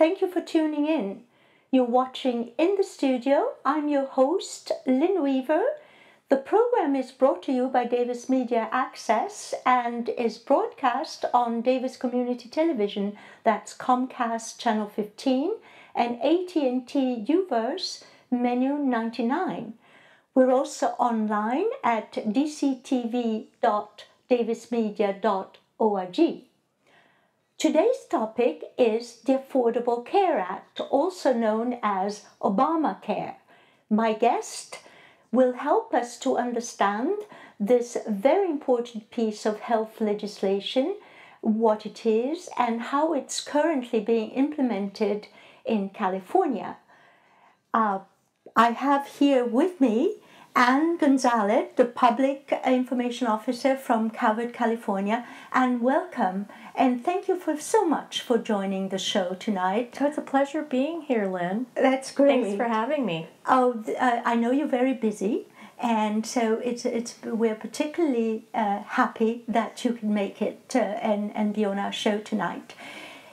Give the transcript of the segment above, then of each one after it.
thank you for tuning in. You're watching In the Studio. I'm your host, Lin Weaver. The program is brought to you by Davis Media Access and is broadcast on Davis Community Television. That's Comcast Channel 15 and AT&T UVerse Menu 99. We're also online at dctv.davismedia.org. Today's topic is the Affordable Care Act, also known as Obamacare. My guest will help us to understand this very important piece of health legislation, what it is, and how it's currently being implemented in California. Uh, I have here with me Anne Gonzales, the Public Information Officer from Covered California, and welcome. And thank you for so much for joining the show tonight. Oh, it's a pleasure being here, Lin. That's great. Thanks for having me. Oh, uh, I know you're very busy, and so it's it's we're particularly uh, happy that you can make it uh, and and be on our show tonight.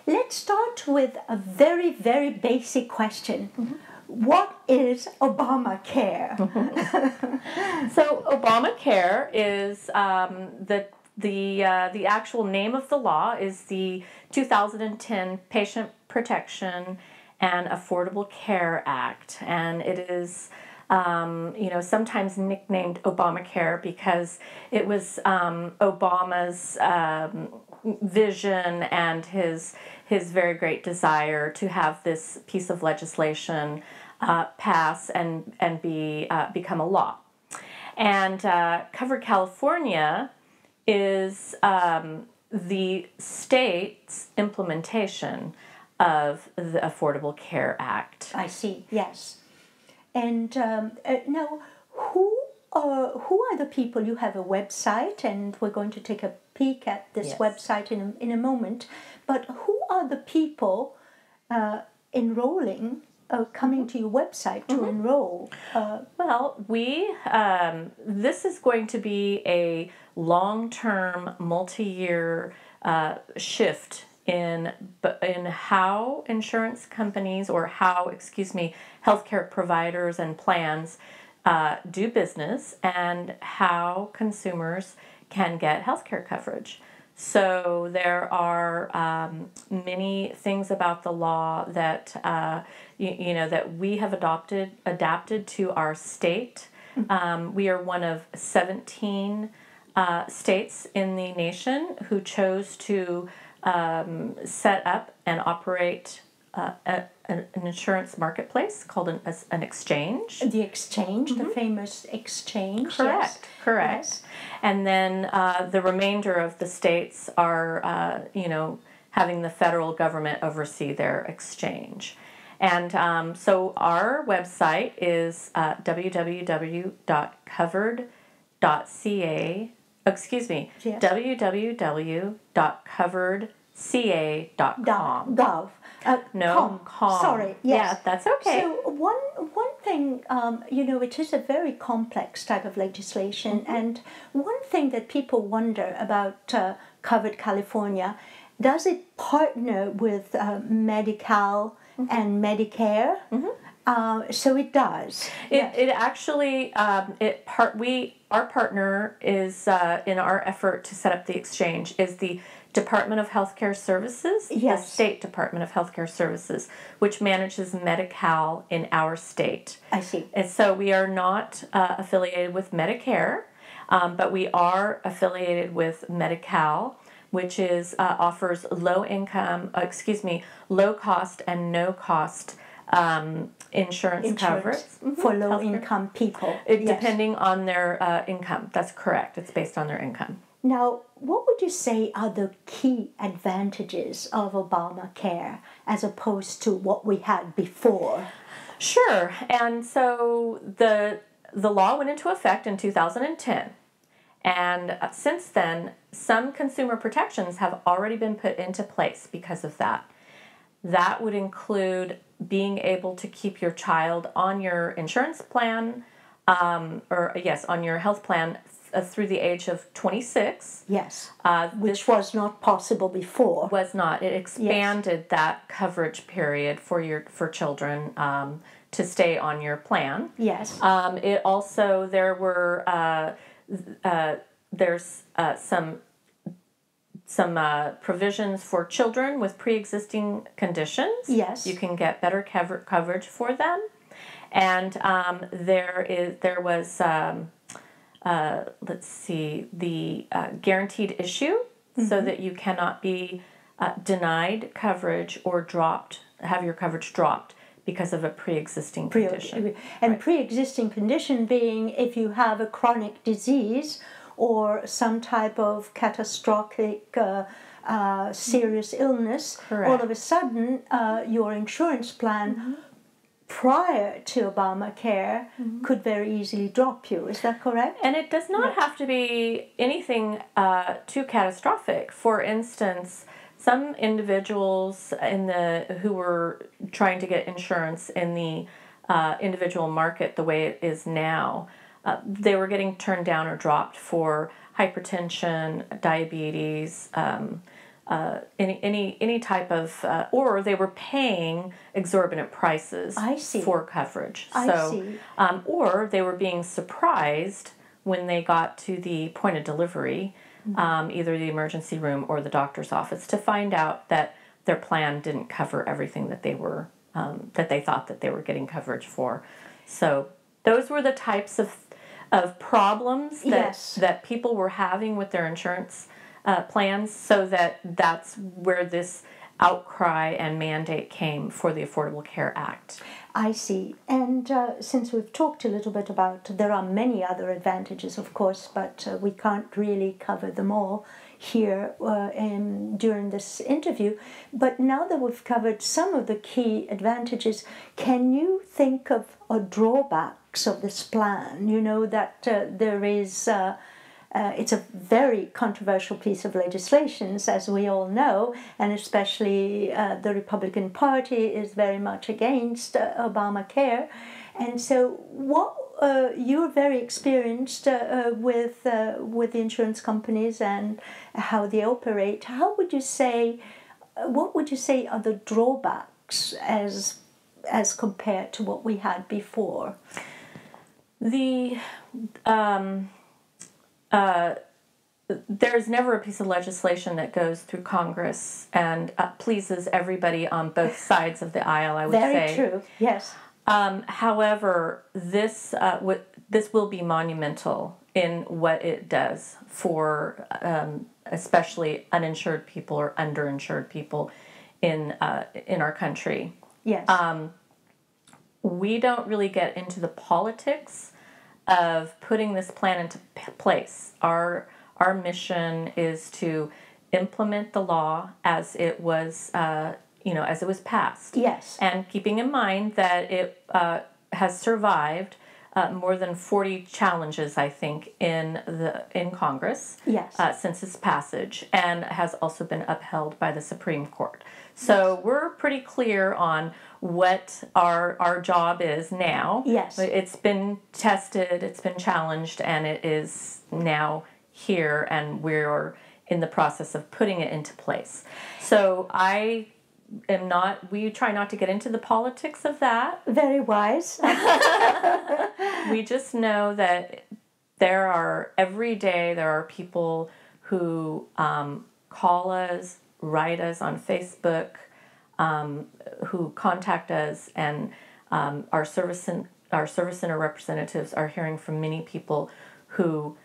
Let's start with a very very basic question. Mm-hmm what is Obamacare? so Obamacare is um, the the uh, the actual name of the law is the 2010 Patient Protection and Affordable Care Act, and it is. Um, you know, sometimes nicknamed Obamacare because it was um, Obama's um, vision and his his very great desire to have this piece of legislation uh, pass and and be uh, become a law. And uh, Covered California is um, the state's implementation of the Affordable Care Act. I see. Yes. And um, uh, now, who uh, who are the people? You have a website, and we're going to take a peek at this yes. website in a, in a moment. But who are the people uh, enrolling uh, coming to your website to mm-hmm. enroll? Uh, well, we um, this is going to be a long-term, multi-year uh, shift in in how insurance companies or how excuse me healthcare providers and plans uh, do business and how consumers can get healthcare coverage. So there are um, many things about the law that uh, you, you, know that we have adopted adapted to our state. Um, we are one of seventeen uh, states in the nation who chose to um, set up and operate uh, a, an insurance marketplace called an, an exchange. The exchange, mm-hmm. the famous exchange. Correct, yes. correct. Yes. And then uh, the remainder of the states are, uh, you know, having the federal government oversee their exchange. And um, so our website is uh, www.covered.ca. Excuse me, yes. www.coveredca.com. Gov. Uh, no, com. com. Sorry. Yes. Yeah, that's okay. So one one thing, um, you know, it is a very complex type of legislation, mm-hmm. and one thing that people wonder about uh, Covered California, does it partner with uh, Medi-Cal mm-hmm. and Medicare? Mm-hmm. Uh, so it does. It, yes. it actually um, it part we our partner is uh, in our effort to set up the exchange is the Department of Healthcare Services, yes. the State Department of Healthcare Services, which manages Medi-Cal in our state. I see. And so we are not uh, affiliated with Medicare, um, but we are affiliated with Medi-Cal, which is uh, offers low income, uh, excuse me, low cost and no cost um, insurance, insurance coverage mm-hmm. for low income people. It, yes. Depending on their uh, income. That's correct. It's based on their income. Now, what would you say are the key advantages of Obamacare as opposed to what we had before? Sure. And so the the law went into effect in 2010. And uh, since then, some consumer protections have already been put into place because of that. That would include being able to keep your child on your insurance plan, um, or yes, on your health plan uh, through the age of 26. Yes. Uh, Which was not possible before. was not. It expanded that coverage period for your for children um, to stay on your plan. Yes. Um, it also there were uh, uh, there's uh, some some uh, provisions for children with pre-existing conditions. Yes. you can get better cover- coverage for them, and um, there is there was um, uh, let's see the uh, guaranteed issue, so that you cannot be uh, denied coverage or dropped have your coverage dropped because of a pre-existing Pre- condition. and pre-existing condition being if you have a chronic disease or some type of catastrophic uh, uh, serious illness, all of a sudden uh, your insurance plan prior to Obamacare could very easily drop you. Is that correct? And it does not have to be anything uh, too catastrophic. For instance, some individuals in the who were trying to get insurance in the uh, individual market the way it is now, uh, they were getting turned down or dropped for hypertension, diabetes. Um, uh, any any any type of, uh, or they were paying exorbitant prices I see. for coverage. I so, see. Um, or they were being surprised when they got to the point of delivery, Mm-hmm. um, either the emergency room or the doctor's office, to find out that their plan didn't cover everything that they were um, that they thought that they were getting coverage for. So those were the types of of problems that Yes. that people were having with their insurance uh, plans. So that that's where this outcry and mandate came for the Affordable Care Act. I see. And uh, since we've talked a little bit about, there are many other advantages, of course, but uh, we can't really cover them all here uh, in, during this interview. But now that we've covered some of the key advantages, can you think of uh, of this plan? You know that uh, there is. Uh, uh, it's a very controversial piece of legislation, as we all know, and especially uh, the Republican Party is very much against uh, Obamacare. And so, what uh, you're very experienced uh, uh, with uh, with the insurance companies and how they operate. How would you say? What would you say are the drawbacks as as compared to what we had before? The um, uh, there's never a piece of legislation that goes through Congress and uh, pleases everybody on both sides of the aisle. I would Very say. true. Yes. Um, however, this uh, w- this will be monumental in what it does for um, especially uninsured people or underinsured people in uh, in our country. Yes. Um, we don't really get into the politics of putting this plan into p- place. Our our mission is to implement the law as it was, uh, you know, as it was passed yes. and keeping in mind that it uh, has survived uh, more than 40 challenges i think in the in congress Yes. uh, since its passage and has also been upheld by the supreme court so we're pretty clear on what our our job is now Yes. it's been tested it's been challenged and it is now here and we're in the process of putting it into place so i am not we try not to get into the politics of that Very wise. we just know that there are every day there are people who um, call us write us on facebook um, who contact us and um, our service cen- our service center representatives are hearing from many people who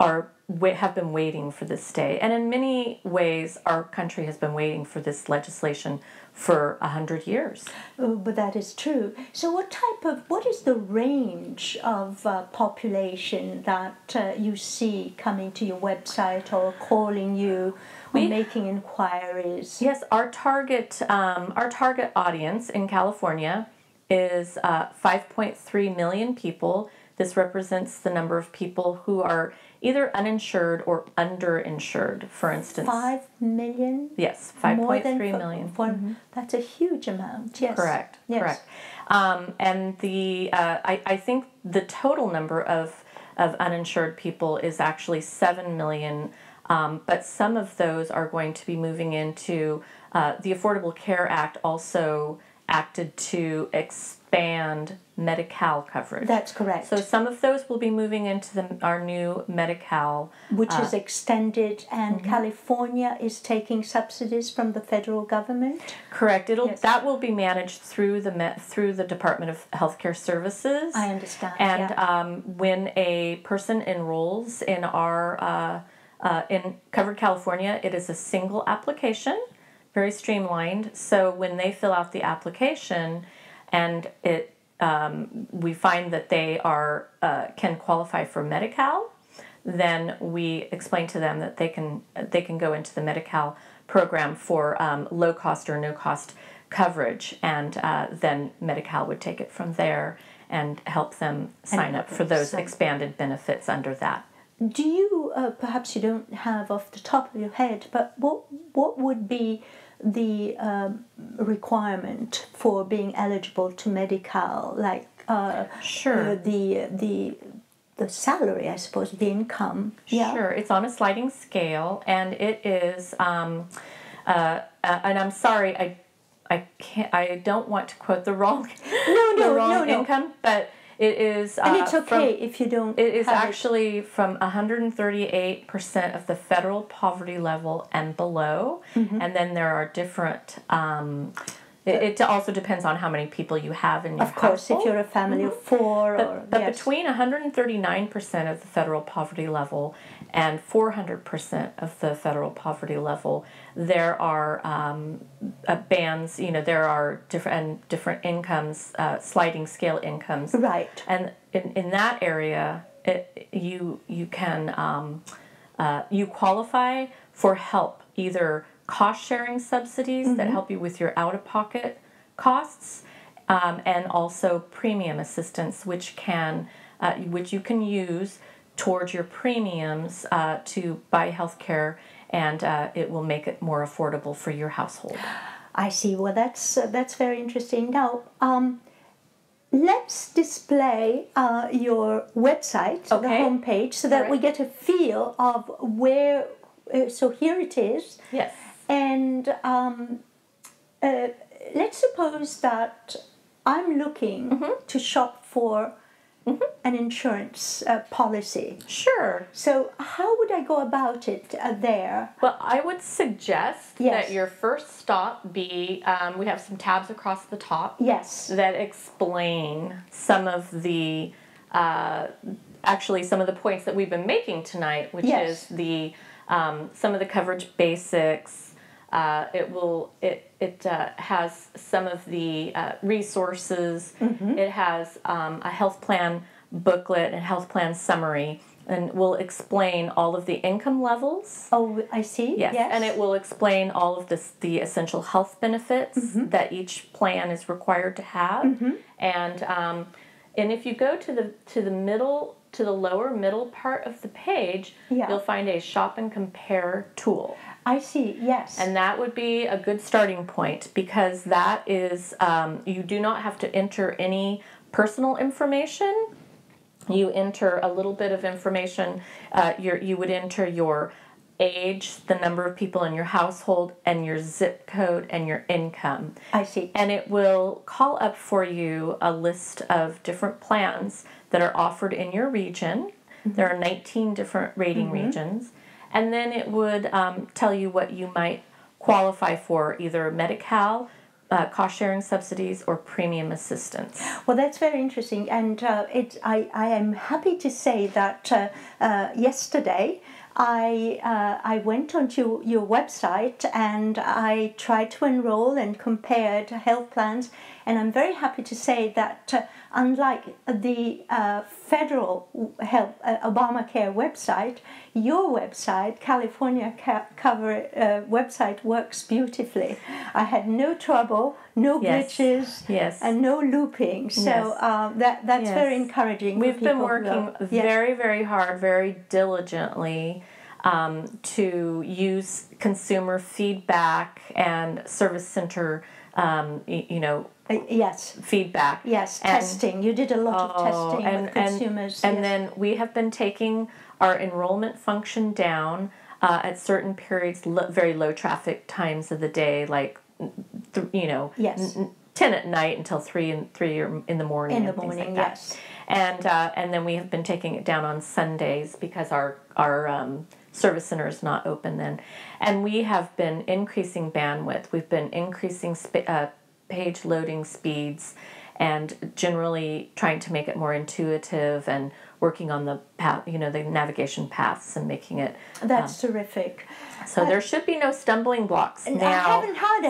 are have been waiting for this day and in many ways our country has been waiting for this legislation for a hundred years Oh, but that is true. So, what type of, what is the range of uh, population that uh, you see coming to your website or calling you or We- making inquiries? Yes, our target um, our target audience in California is uh, 5.3 million people. This represents the number of people who are either uninsured or underinsured. For instance, Five million? yes, five point three million. 5.3 than million. f- one- That's a huge amount. Yes. Correct. Yes. Correct. Um, and the uh, I, I think the total number of of uninsured people is actually 7 million. Um, but some of those are going to be moving into uh, the Affordable Care Act, also acted to expand Medi-Cal coverage. That's correct. So some of those will be moving into the, our new Medi-Cal. which uh, is extended, and mm-hmm. California is taking subsidies from the federal government. Correct. It'll Yes. that will be managed through the through the Department of Healthcare Services. I understand. And yeah. um, when a person enrolls in our uh, uh, in Covered California, it is a single application, very streamlined. So when they fill out the application, and it um, we find that they are uh, can qualify for Medi-Cal, then we explain to them that they can they can go into the Medi-Cal program for um, low cost or no cost coverage, and uh, then Medi-Cal would take it from there and help them sign up for those expanded benefits under that. Do you, uh, perhaps you don't have off the top of your head, but what what would be the um, requirement for being eligible to Medi-Cal? Like uh, Sure. uh, the the the salary, I suppose, the income. Yeah. Sure, it's on a sliding scale, and it is. Um, uh, uh, and I'm sorry, I, I can't. I don't want to quote the wrong, No, the wrong no, no. income, but it is. Uh, And it's from- okay if you don't. it is actually from 138% of the federal poverty level and below, Mm-hmm. and then there are different. Um, it, it also depends on how many people you have in your Of course, household. if you're a family of four, or But, but yes. between 139% of the federal poverty level and 400% of the federal poverty level, there are um, uh, bands, you know, there are different, and different incomes, uh, sliding scale incomes. right. And in, in that area, it, you, you can, um, uh, you qualify for help, either cost sharing subsidies that help you with your out of pocket costs, um, and also premium assistance, which can, uh, which you can use towards your premiums uh, to buy health care, and uh, it will make it more affordable for your household. I see. Well, that's uh, that's very interesting. Now, um, let's display uh, your website, the homepage, so that we get a feel of where. Uh, so here it is, Yes. and um, uh, let's suppose that I'm looking Mm-hmm. to shop for an insurance uh, policy. Sure. So how would I go about it uh, there? Well, I would suggest Yes. that your first stop be um, we have some tabs across the top Yes. that explain some of the uh, actually some of the points that we've been making tonight, which Yes. is the um, some of the coverage basics. Uh, it will it it uh, has some of the uh, resources. It has um, a health plan booklet and health plan summary, and will explain all of the income levels. Oh, I see. Yes, and it will explain all of this, the essential health benefits Mm-hmm. that each plan is required to have, and um, and if you go to the to the middle to the lower middle part of the page, Yeah. you'll find a shop and compare tool, I see. Yes. and that would be a good starting point because that is um, you do not have to enter any personal information you enter a little bit of information. Uh, you would enter your age, the number of people in your household, and your zip code and your income. I see. And it will call up for you a list of different plans that are offered in your region. There are 19 different rating regions. And then it would um, tell you what you might qualify for either Medi-Cal, uh, cost sharing subsidies, or premium assistance. Well, that's very interesting, and uh, it. I, I am happy to say that uh, uh, yesterday I uh, I went onto your website and I tried to enroll and compared health plans, and I'm very happy to say that uh, unlike the uh, federal health uh, Obamacare website, your website, California ca- cover uh, website, works beautifully. I had no trouble, no Yes. glitches, Yes. and no looping. So Yes. uh, that that's Yes. very encouraging. We've been working very, very hard, very diligently um, to use consumer feedback and service center um, y- you know, Uh, yes. feedback. Yes, And- testing. You did a lot of testing and, with consumers. And, and yes. then we have been taking our enrollment function down uh, at certain periods, lo- very low traffic times of the day, like th- you know, Yes. n- n- ten at night until three and three or in the morning. In the morning, like that. yes. And uh, and then we have been taking it down on Sundays because our our um, service center is not open then, and we have been increasing bandwidth. We've been increasing uh, page loading speeds, and generally trying to make it more intuitive and working on the path, you know, the navigation paths and making it. That's terrific. So there should be no stumbling blocks now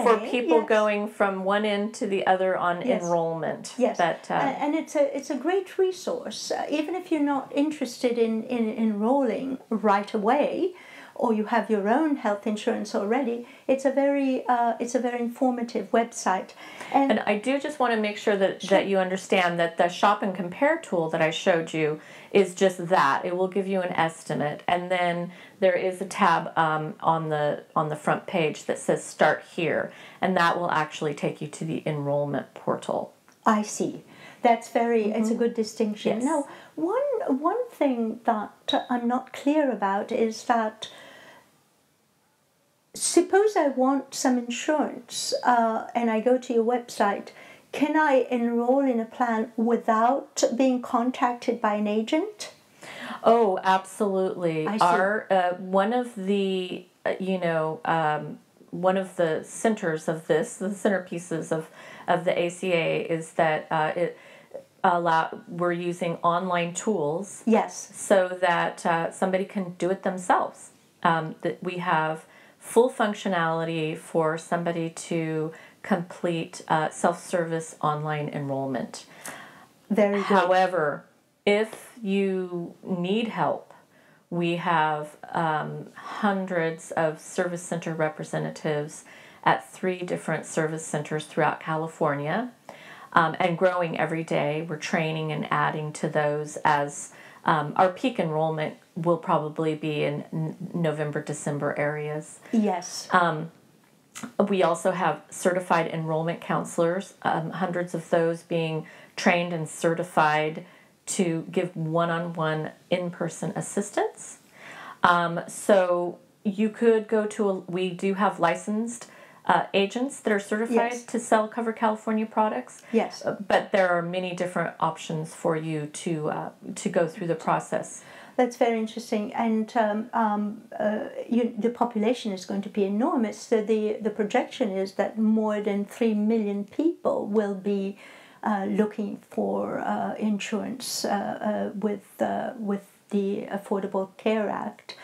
for people yes. going from one end to the other on Yes. enrollment. Yes, But uh, and it's a it's a great resource. Uh, even if you're not interested in, in enrolling right away, or you have your own health insurance already, it's a very uh, it's a very informative website. And, And I do just want to make sure that, that you understand that the shop and compare tool that I showed you is just that. It will give you an estimate, and then there is a tab um, on the on the front page that says Start Here, and that will actually take you to the enrollment portal. I see. That's very. It's a good distinction. Mm-hmm. Yes. Now, one one thing that I'm not clear about is that. Suppose I want some insurance, uh, and I go to your website. Can I enroll in a plan without being contacted by an agent? Oh, absolutely. Our uh, one of the uh, you know um, one of the centers of this, the centerpieces of of the ACA is that uh, it allow we're using online tools Yes. so that uh, somebody can do it themselves. Um, that we have full functionality for somebody to complete uh, self-service online enrollment. Very good. However, if you need help, we have um, hundreds of service center representatives at three different service centers throughout California um, and growing every day. We're training and adding to those as um, our peak enrollment will probably be in n- November, December areas. Yes. We also have certified enrollment counselors, um, hundreds of those being trained and certified to give one on one in person assistance. Um, so you could go to a, we do have licensed uh, agents that are certified Yes. to sell Covered California products. Yes. Uh, But there are many different options for you to uh, to go through the process. That's very interesting, and um, um, uh, you, the population is going to be enormous. So the the projection is that more than three million people will be uh, looking for uh, insurance uh, uh, with uh, with the Affordable Care Act.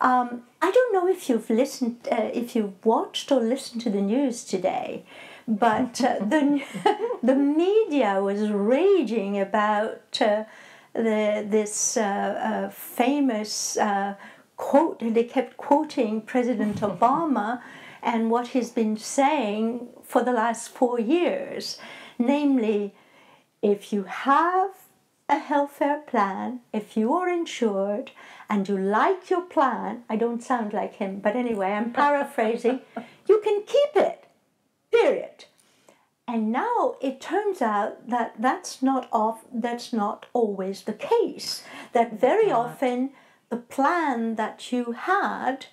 Um, I don't know if you've listened, uh, if you've watched or listened to the news today, but uh, the the media was raging about uh, the this uh, uh, famous uh, quote. And they kept quoting President Obama and what he's been saying for the last four years, namely, if you have a healthcare plan, if you are insured and you like your plan, I don't sound like him, but anyway, I'm paraphrasing, you can keep it. Period. And now it turns out that that's not off that's not always the case. That very often the plan that you had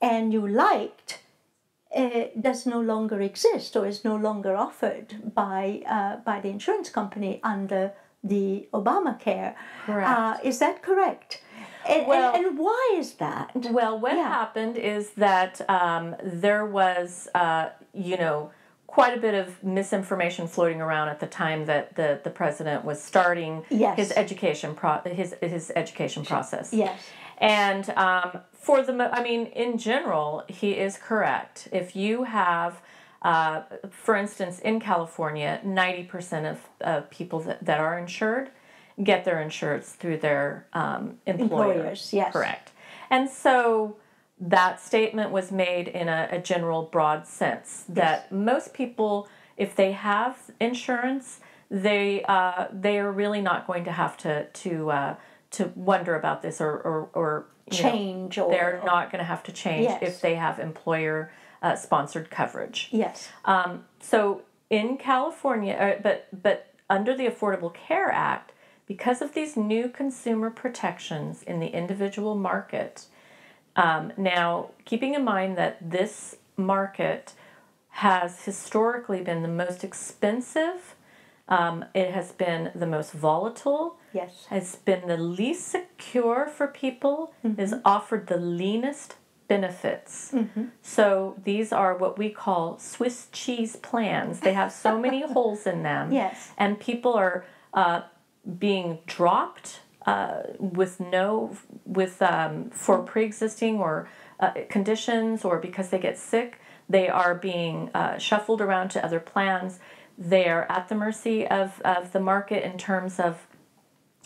and you liked uh, does no longer exist or is no longer offered by uh, by the insurance company under the Obamacare. Correct. Uh, is that correct? And, Well- and, and why is that? Well, what Yeah. happened is that um, there was, uh, you know, quite a bit of misinformation floating around at the time that the, the president was starting Yes. his education pro- his his education process. Yes. And um, for the, I mean, in general, he is correct. If you have, uh, for instance, in California, 90% of uh, people that, that are insured get their insurance through their um, employer. Employers, yes. Correct. And so that statement was made in a, a general, broad sense that most people, if they have insurance, they uh, they are really not going to have to to uh, to wonder about this or or, or you know, Change or they're not going to have to change Yes. if they have employer uh, sponsored coverage. Yes. Um, so in California, uh, but but under the Affordable Care Act, because of these new consumer protections in the individual market, um, now keeping in mind that this market has historically been the most expensive. Um, it has been the most volatile. Yes. Has been the least secure for people. Is offered the leanest benefits. So these are what we call Swiss cheese plans. They have so many holes in them. Yes. And people are uh, being dropped uh, with no with um, for pre-existing or uh, conditions or because they get sick. They are being uh, shuffled around to other plans. They are at the mercy of, of the market in terms of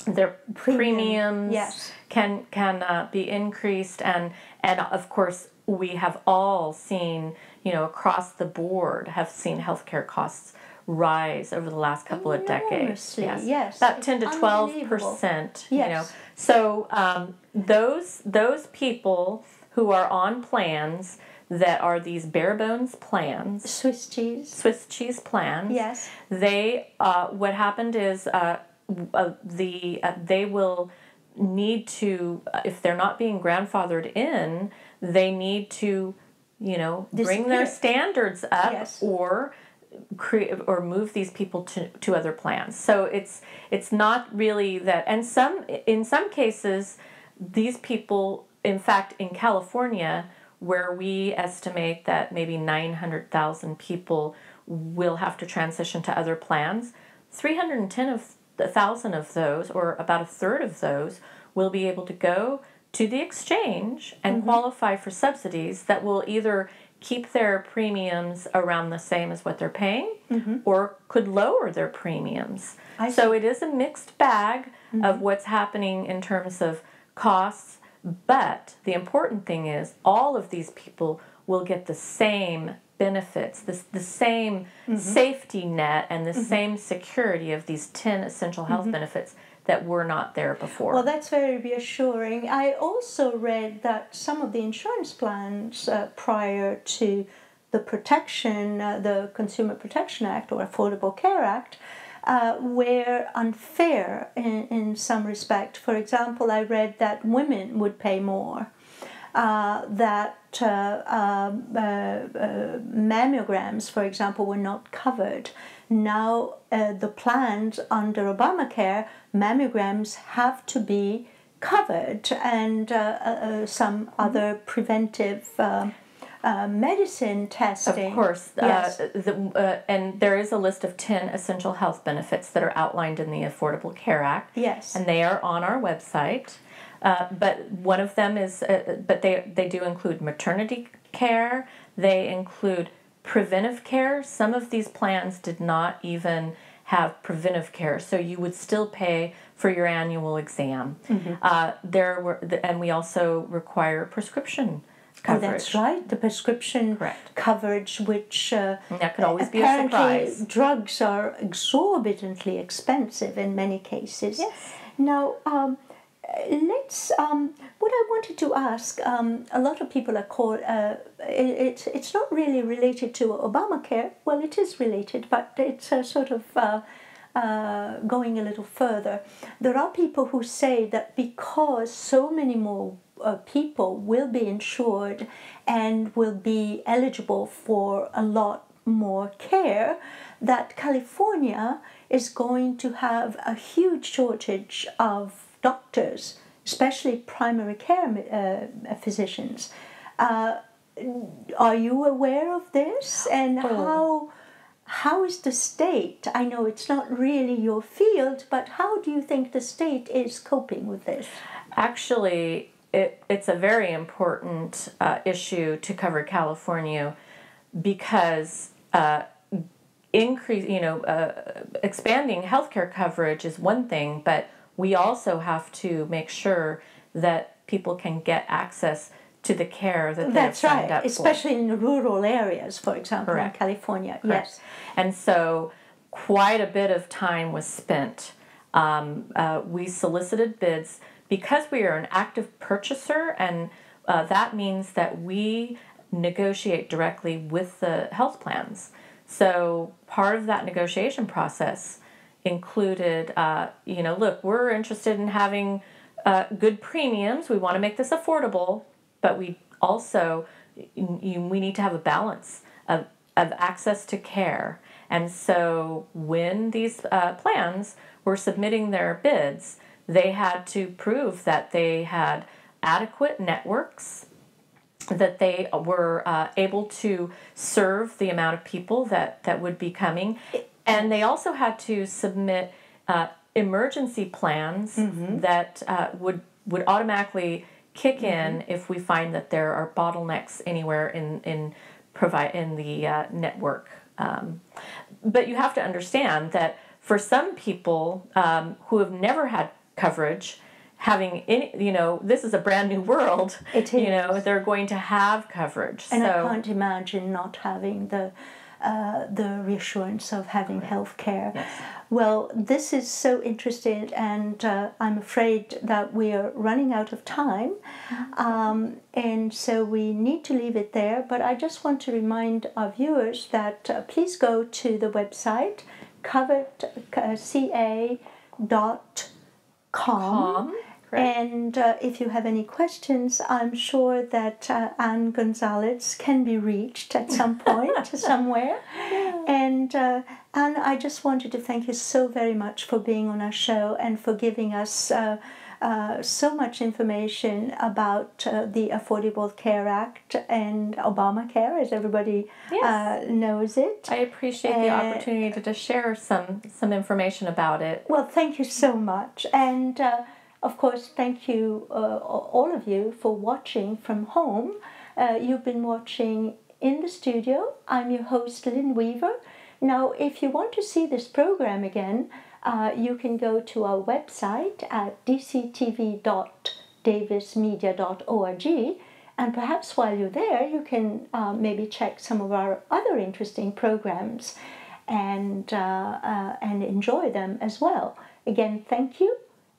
their Premium, premiums yes. Can can uh, be increased and and of course we have all seen you know across the board have seen healthcare costs rise over the last couple of decades Enormously, yes. about 10 to 12 unbelievable. percent you know Yes. so um, those those people who are on plans that are these bare bones plans Swiss cheese. swiss cheese plans Yes. they uh, what happened is uh, uh, the uh, they will need to uh, if they're not being grandfathered in they need to you know bring their standards up Yes. or create or move these people to, to other plans so it's it's not really that and some in some cases these people in fact in california where we estimate that maybe 900000 people will have to transition to other plans 310 of the thousand of those or about a third of those will be able to go to the exchange and mm-hmm. qualify for subsidies that will either keep their premiums around the same as what they're paying mm-hmm. or could lower their premiums. I so it is a mixed bag mm-hmm. of what's happening in terms of costs, but the important thing is all of these people will get the same benefits, the, the same safety net and the same security of these 10 essential health benefits that were not there before. Well, that's very reassuring. I also read that some of the insurance plans uh, prior to the protection, uh, the Consumer Protection Act or Affordable Care Act, uh, were unfair in, in some respect. For example, I read that women would pay more. Uh, that uh, um, uh, uh, mammograms, for example, were not covered. Now, uh, the plans under Obamacare, mammograms have to be covered, and uh, some other preventive um uh, medicine testing. Of course, Yes. uh, the, uh, and there is a list of 10 essential health benefits that are outlined in the Affordable Care Act. Yes. And they are on our website. Uh, but one of them is, uh, but they, they do include maternity care, they include preventive care. Some of these plans did not even have preventive care, so you would still pay for your annual exam. Mm-hmm. Uh, there were, and we also require prescription Coverage. Oh, that's right. The prescription Correct. coverage, which uh, that could always be a surprise. drugs are exorbitantly expensive in many cases. Yes. Now, um, let's. Um, what I wanted to ask, um, a lot of people are called. Uh, it, it's not really related to Obamacare. Well, it is related, but it's a sort of. Uh, uh, going a little further, there are people who say that because so many more uh, people will be insured and will be eligible for a lot more care, that California is going to have a huge shortage of doctors, especially primary care uh, physicians. Uh, are you aware of this and how? how is the state? I know it's not really your field, but how do you think the state is coping with this? Actually, it, it's a very important uh, issue to Covered California because uh, increase, you know, uh, expanding healthcare coverage is one thing, but we also have to make sure that people can get access to the care that That's signed right, up for. especially in rural areas, for example, Correct. in California. Correct. Yes. And so quite a bit of time was spent. Um, uh, we solicited bids because we are an active purchaser, and uh, that means that we negotiate directly with the health plans. So part of that negotiation process included, uh, you know, look, we're interested in having uh, good premiums. We want to make this affordable, but we also you, we need to have a balance of, of access to care. And so when these uh, plans were submitting their bids, they had to prove that they had adequate networks, that they were uh, able to serve the amount of people that, that would be coming, and they also had to submit uh, emergency plans mm-hmm. that uh, would would automatically kick mm-hmm. in if we find that there are bottlenecks anywhere in in provide in the uh, network. Um, but you have to understand that for some people um, who have never had coverage, having any, you know, this is a brand new world. It is. You know, they're going to have coverage. And so, I can't imagine not having the uh, the reassurance of having health care. Yes. Well, this is so interesting, and uh, I'm afraid that we are running out of time, mm-hmm. um, and so we need to leave it there. But I just want to remind our viewers that uh, please go to the website coveredca.com. Com and uh, if you have any questions, I'm sure that uh, Anne Gonzales can be reached at some point, somewhere. Yeah. And uh, Anne, I just wanted to thank you so very much for being on our show and for giving us. Uh, uh, so much information about uh, the Affordable Care Act and Obamacare, as everybody yes. knows it. I appreciate the opportunity to, to share some some information about it. Well, thank you so much, and of course, thank you, uh, all of you, for watching from home. Uh, you've been watching in the studio. I'm your host, Lin Weaver. Now, if you want to see this program again, uh, you can go to our website at dctv.davismedia.org. And perhaps while you're there, you can uh, maybe check some of our other interesting programs and, uh, uh, and enjoy them as well. Again, thank you